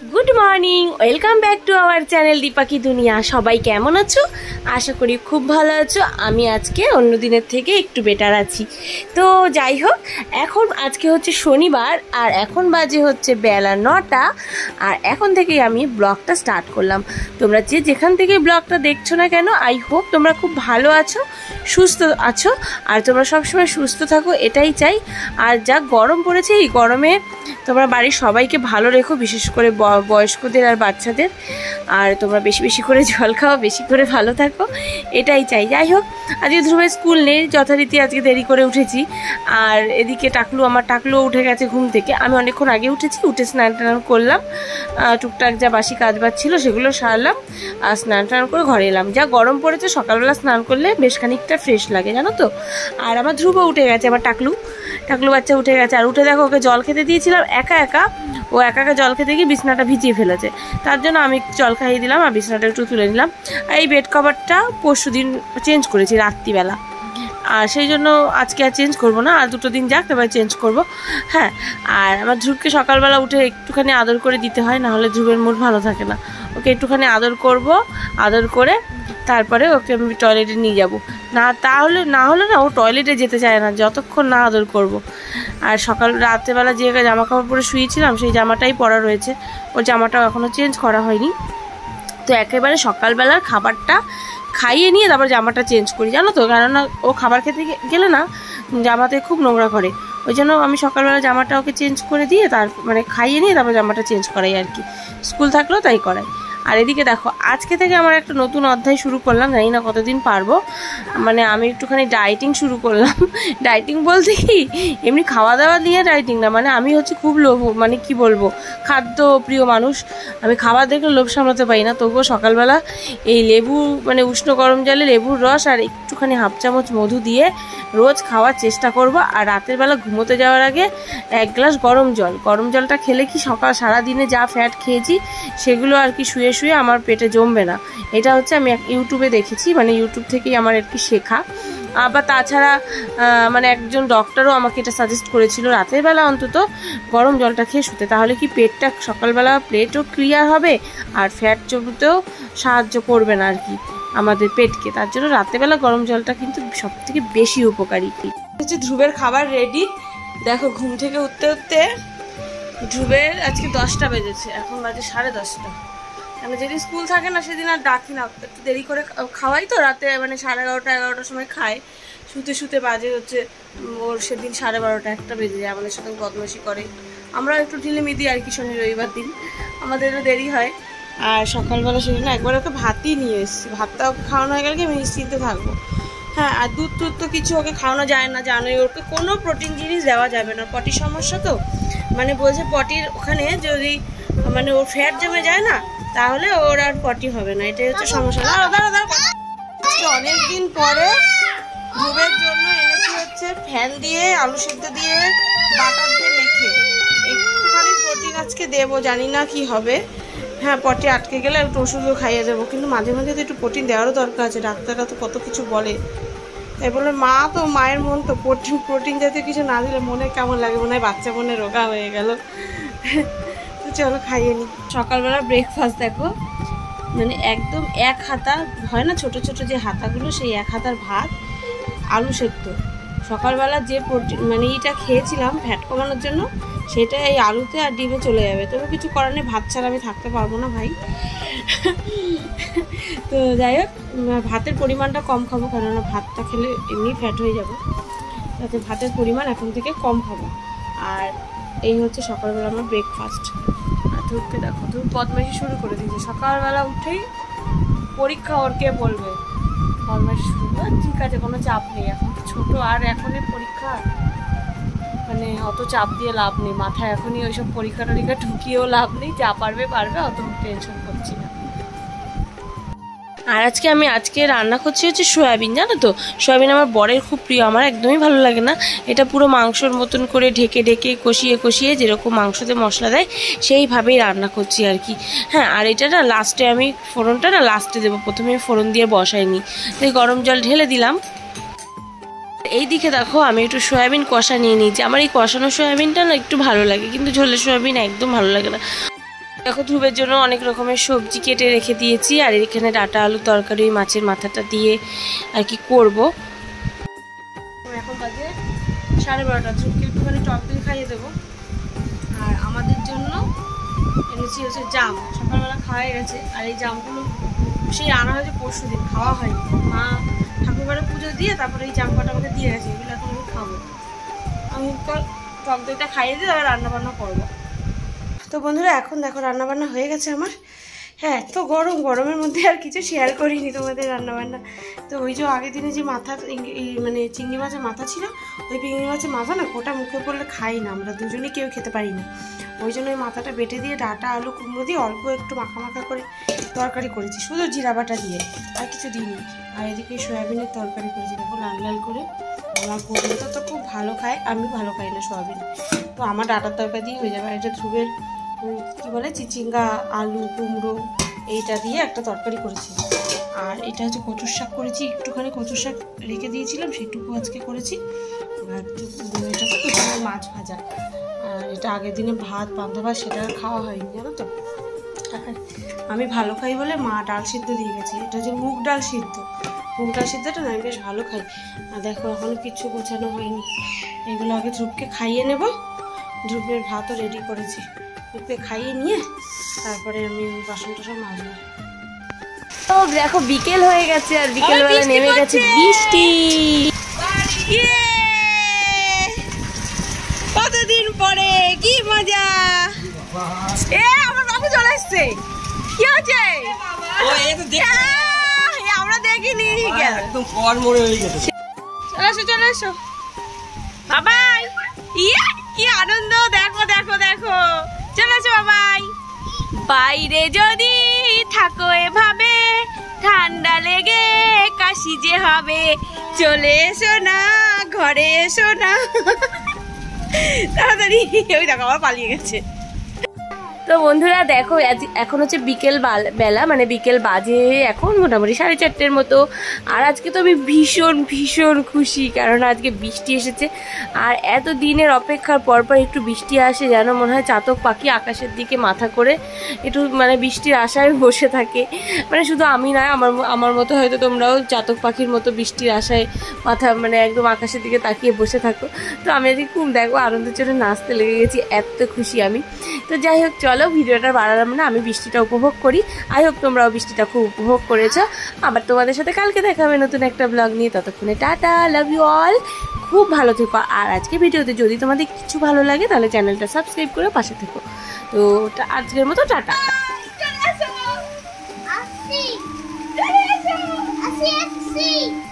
Good morning, welcome back to our channel দীপাকি দুনিয়া। সবাই কেমন আছো? আশা করি খুব ভালো আছো। আমি আজকে অন্য দিনের থেকে একটু বেটার আছি। তো যাই হোক, এখন আজকে হচ্ছে শনিবার, আর এখন বাজে হচ্ছে বেলা নটা, আর এখন থেকেই আমি ব্লগটা স্টার্ট করলাম। তোমরা যে যেখান থেকে ব্লগটা দেখছ না কেন আই হোপ তোমরা খুব ভালো আছো, সুস্থ আছো, আর তোমরা সবসময় সুস্থ থাকো, এটাই চাই। আর যা গরম পড়েছে, এই গরমে তোমরা বাড়ির সবাইকে ভালো রেখো, বিশেষ করে বয়স্কদের আর বাচ্চাদের। আর তোমরা বেশি বেশি করে জল খাও, বেশি করে ভালো থাকো। এটাই চাই। যাই হোক, আজকে ধ্রুবের স্কুল নেই, যথারীতি আজকে দেরি করে উঠেছি। আর এদিকে টাকলু, আমার টাকলুও উঠে গেছে ঘুম থেকে। আমি অনেকক্ষণ আগে উঠেছি, উঠে স্নান টান করলাম। টুকটাক যা বাসি কাজ বাজ ছিল সেগুলো সারলাম। আর স্নান টান করে ঘরে এলাম। যা গরম পড়েছে, সকালবেলা স্নান করলে বেশ খানিকটা ফ্রেশ লাগে, জানো তো? আর আমার ধ্রুব উঠে গেছে, আমার টাকলু। টাকলু বাচ্চা উঠে গেছে। আর উঠে দেখো ওকে জল খেতে দিয়েছিলাম, একা একা। ও একা একা জল খেতে গিয়ে বিছনাটা ভিজিয়ে ফেলেছে। তার জন্য আমি জল খাইয়ে দিলাম আর বিছনাটা একটু তুলে নিলাম। আর এই বেড কভারটা পরশু দিন চেঞ্জ করেছি রাত্রিবেলা। আর সেই জন্য আজকে আর চেঞ্জ করব না, আর দুটো দিন যাক তারপরে চেঞ্জ করব। হ্যাঁ আর আমার ধ্রুবকে সকালবেলা উঠে একটুখানি আদর করে দিতে হয়, না হলে ধ্রুবের মুড ভালো থাকে না। ওকে একটুখানি আদর করব, আদর করে তারপরে ওকে আমি টয়লেটে নিয়ে যাব। না, তাহলে, না হলে না, ও টয়লেটে যেতে চায় না, যতক্ষণ না আদর করব। আর সকাল, রাত্রেবেলা যে জামা কাপড় পরে শুয়েছিলাম, সেই জামাটাই পরা রয়েছে। ওর জামাটাও এখনও চেঞ্জ করা হয়নি। তো একেবারে সকালবেলার খাবারটা খাইয়ে নিয়ে তারপর জামাটা চেঞ্জ করি, জানো তো? কেননা ও খাবার খেতে গেলে না, জামাতে খুব নোংরা করে। ওই জন্য আমি সকালবেলা জামাটা ওকে চেঞ্জ করে দিয়ে তার মানে খাইয়ে নিয়ে তারপর জামাটা চেঞ্জ করাই আর কি। স্কুল থাকলেও তাই করাই আর এদিকে দেখো, আজকে থেকে আমার একটা নতুন অধ্যায় শুরু করলাম, জানি না কতদিন পারব। মানে আমি একটুখানি ডায়েটিং শুরু করলাম। ডায়েটিং বলতে কি, এমনি খাওয়া দাওয়া নিয়ে ডায়েটিং না মানে আমি হচ্ছে খুব লোভ মানে কি বলব, খাদ্য প্রিয় মানুষ। আমি খাবার দেখলে লোভ সামলাতে পারি না, তবুও সকালবেলা এই লেবু মানে উষ্ণ গরম জলে লেবুর রস আর একটুখানি হাফ চামচ মধু দিয়ে রোজ খাওয়ার চেষ্টা করব। আর রাতের বেলা ঘুমোতে যাওয়ার আগে এক গ্লাস গরম জল। গরম জলটা খেলে কি সকাল সারা দিনে যা ফ্যাট খেয়েছি, সেগুলো আর কি শুয়ে শুয়ে আমার পেটে জমবে না। এটা হচ্ছে আমি ইউটিউবে দেখেছি মানে ইউটিউব থেকেই আমার আর কি শেখা। আবার তাছাড়া মানে একজন ডক্টরও আমাকে এটা সাজেস্ট করেছিল রাতের বেলা অন্তত গরম জলটা খেয়ে শুতে। তাহলে কি পেটটা সকালবেলা প্লেটও ক্লিয়ার হবে আর ফ্যাট জমতেও সাহায্য করবে না আর কি আমাদের পেটকে? তার জন্য রাতেরবেলা গরম জলটা কিন্তু সব থেকে বেশি উপকারী। হচ্ছে ধ্রুবের খাবার রেডি দেখো, ঘুম থেকে উঠতে উঠতে ধ্রুবের আজকে দশটা বেজেছে, এখন বাজে সাড়ে দশটা। মানে যেদিন স্কুল থাকে না, সেদিন আর ডাকি না। একটু দেরি করে খাওয়াই তো, রাতে মানে সাড়ে এগারোটা, এগারোটার সময় খায়। শুতে শুতে বাজে হচ্ছে ওর সেদিন সাড়ে বারোটা একটা বেজে যায়, আমাদের সাথে বদমাশি করে। আমরা একটু ঢিলেমিদি আর কি শনি, রবিবার দিন। আমাদেরও দেরি হয়। আর সকালবেলা সেদিন একবার ওকে ভাতই নিয়ে এসেছি। ভাতটা খাওয়ানো হয়ে গেলে আমি নিশ্চিন্তে থাকব। হ্যাঁ আর দুধ টুধ তো কিছু ওকে খাওয়ানো যায় না, জানোই। ওকে কোনো প্রোটিন জিনিস দেওয়া যাবে না। পটির সমস্যা তো? মানে বলছে পটির ওখানে যদি মানে ওর ফ্যাট জমে যায় না তাহলে ওর আর পটি হবে না, এটাই হচ্ছে সমস্যা। অনেকদিন পরে ধুবের জন্য এনেছি হচ্ছে ফ্যান দিয়ে, আলু সিদ্ধ দিয়ে, বাটার দিয়ে মেখে। একটুখানি প্রোটিন আজকে দেবো, জানি না কি হবে। হ্যাঁ পটি আটকে গেলে একটু ওষুধও খাইয়ে দেবো, কিন্তু মাঝে মাঝে তো একটু প্রোটিন দেওয়ারও দরকার আছে, ডাক্তাররা তো কত কিছু বলে। তাই বলে, মা তো, মায়ের মন তো, প্রোটিন প্রোটিন জাতীয় কিছু না দিলে মনে কেমন লাগে? মনে হয় বাচ্চা মনে রোগা হয়ে গেল। চলো খাইয়ে নি। সকালবেলা ব্রেকফাস্ট দেখো। মানে একদম এক হাতা, হয় না ছোট ছোট যে হাতাগুলো, সেই এক হাতার ভাত, আলু সেদ্ধ। সকালবেলা যে প্রোটিন মানে এইটা খেয়েছিলাম ফ্যাট কমানোর জন্য, সেটা এই আলুতে আর ডিমে চলে যাবে। তবে কিছু করার নেই, ভাত ছাড়া আমি থাকতে পারব না ভাই। তো যাই হোক ভাতের পরিমাণটা কম খাব, কেননা ভাতটা খেলে এমনি ফ্যাট হয়ে যাবে। তাতে ভাতের পরিমাণ এখন থেকে কম খাব। আর এই হচ্ছে সকালবেলা আমার ব্রেকফাস্ট ধূপকে দেখো ধূপ বদমাইশি শুরু করে দিয়েছে। সকালবেলা উঠেই পরীক্ষা ওর কে বলবে? বদমাইশি শুরু। করে ঠিক আছে, কোনো চাপ নেই। এখন তো ছোটো, আর এখনই পরীক্ষা? মানে অত চাপ দিয়ে লাভ নেই। মাথায় এখনই ওইসব পরীক্ষা টরীক্ষা ঢুকিয়েও লাভ নেই। যা পারবে পারবে, অত টেনশন করছি না। আর আজকে আমি আজকে রান্না করছি হচ্ছে সয়াবিন, জানো তো? সয়াবিন আমার বরের খুব প্রিয়, আমার একদমই ভালো লাগে না। এটা পুরো মাংসর মতন করে ঢেকে ঢেকে কষিয়ে কষিয়ে যেরকম মাংসতে মশলা দেয়, সেইভাবেই রান্না করছি আর কি। হ্যাঁ আর এটা না লাস্টে আমি ফোড়নটা না লাস্টে দেবো। প্রথমে ফোড়ন দিয়ে বসাইনি। তাই গরম জল ঢেলে দিলাম। এই দিকে দেখো আমি একটু সয়াবিন কষা নিয়ে নিয়েছি। আমার এই কষানো সয়াবিনটা না একটু ভালো লাগে, কিন্তু ঝোলের সয়াবিন একদম ভালো লাগে না। দেখো, ধ্রুবের জন্য অনেক রকমের সবজি কেটে রেখে দিয়েছি, আর এখানে ডাটা, আলু তরকারি, মাছের মাথাটা দিয়ে আর কি করব। এখন সাড়ে বারোটা একটুখানি টক খাইয়ে দেবো। আর আমাদের জন্য হচ্ছে জাম। সকালবেলা গেছে, আর এই জামগুলো সেই আনা পরশু দিন, খাওয়া হয়নি। মা ঠাকুরঘরে পুজো দিয়ে তারপরে আমাকে দিয়ে গেছে, এগুলো এখন আমি খাব। আমি টক দইটা খাইয়ে দিয়ে তারপর রান্না বান্না করব। তো বন্ধুরা, এখন দেখো রান্নাবান্না হয়ে গেছে আমার। হ্যাঁ এত গরম, গরমের মধ্যে আর কিছু শেয়ার করিনি তোমাদের রান্নাবান্না। তো ওই যে আগের দিনে যে মাথা মানে চিংড়ি মাছের মাথা ছিল, ওই চিংড়ি মাছের মাথা না কোটা মুখে পড়লে খাই না আমরা, দুজনে কেউ খেতে পারি না। ওই জন্য ওই মাথাটা বেটে দিয়ে ডাটা, আলু, কুমড়ো দিয়ে অল্প একটু মাখা মাখা করে তরকারি করেছি। শুধু জিরা বাটা দিয়ে, আর কিছু দিইনি। আর এদিকে সয়াবিনের তরকারি করেছি, দেখো লাল লাল করে। আমার কুমড়ো তো তো খুব ভালো খায়, আমি ভালো খাই না সয়াবিন। তো আমার ডাটার তরকারি দিয়ে হয়ে যাবে। আর এটা ধ্রুবের কি বলে, চিচিঙ্গা, আলু, কুমড়ো, এইটা দিয়ে একটা তরকারি করেছি। আর এটা হচ্ছে কচুর শাক করেছি। একটুখানি কচুর শাক রেখে দিয়েছিলাম, সেটুকু আজকে করেছি। আর এটা তো মাছ ভাজা। আর এটা আগের দিনে ভাত, পান্তা ভাত, সেটা খাওয়া হয়নি, জানো তো? আমি ভালো খাই বলে মা ডাল সিদ্ধ দিয়ে গেছে। এটা হচ্ছে মুগ ডাল সিদ্ধ। মুগ ডাল সিদ্ধটা আমি বেশ ভালো খাই। আর দেখো, এখনও কিছু গোছানো হয়নি। এগুলো আগে ধ্রুবকে খাইয়ে নেব। ধ্রুবের ভাতও রেডি করেছি। ধ্রুবকে খাইয়ে নিয়ে তারপরে আমি বাসন টাসন মাজবো। তো দেখো বিকেল হয়ে গেছে আর বিকেলবেলা নেমে গেছে বৃষ্টি। ইয়ে! কতদিন পরে? কি মজা! এ আমার বাবু চলে এসছে। কি হচ্ছে ও এই তো দেখ আহ, এ আমরা দেখিনি। একদম কর মরে হয়ে গেছে। চলে এসো চলে এসো। বাবাই! ইয়ে কি আনন্দ! দেখো দেখো দেখো। চলে আসো বাবাই বাইরে যদি থাকো এভাবে, ঠান্ডা লেগে কাশি যে হবে। চলে এসো না, ঘরে এসো না। তাড়াতাড়ি, ওই দেখো, আবার পালিয়ে গেছে। তো বন্ধুরা দেখো এখন হচ্ছে বিকেল বাল- মানে বিকেল বাজে এখন, মোটামুটি সাড়ে চারটের মতো। আর আজকে তো আমি ভীষণ ভীষণ খুশি, কারণ আজকে বৃষ্টি এসেছে। আর এত দিনের অপেক্ষার পর পর একটু বৃষ্টি আসে, যেন মনে হয় চাতক পাখি আকাশের দিকে মাথা করে একটু মানে বৃষ্টির আশায় বসে থাকে। মানে শুধু আমি নয়, আমার আমার মতো হয়তো তোমরাও চাতক পাখির মতো বৃষ্টির আশায় মাথা মানে একদম আকাশের দিকে তাকিয়ে বসে থাকো। তো আমি আজকে খুব, দেখো, আনন্দের জন্য নাচতে লেগে গেছি, এত খুশি আমি। তো যাই হোক, চলো। ভিডিওটা বাড়ালাম না, আমি বৃষ্টিটা উপভোগ করি। আই হোক তোমরাও বৃষ্টিটা খুব উপভোগ করেছ। আবার তোমাদের সাথে কালকে দেখা হবে নতুন একটা ব্লগ নিয়ে। ততক্ষণে টাটা লাভ ইউ অল খুব ভালো থেকো। আর আজকে ভিডিওতে যদি তোমাদের কিছু ভালো লাগে, তাহলে চ্যানেলটা সাবস্ক্রাইব করে পাশে থেকো। তো আজকের মতো টাটা। así.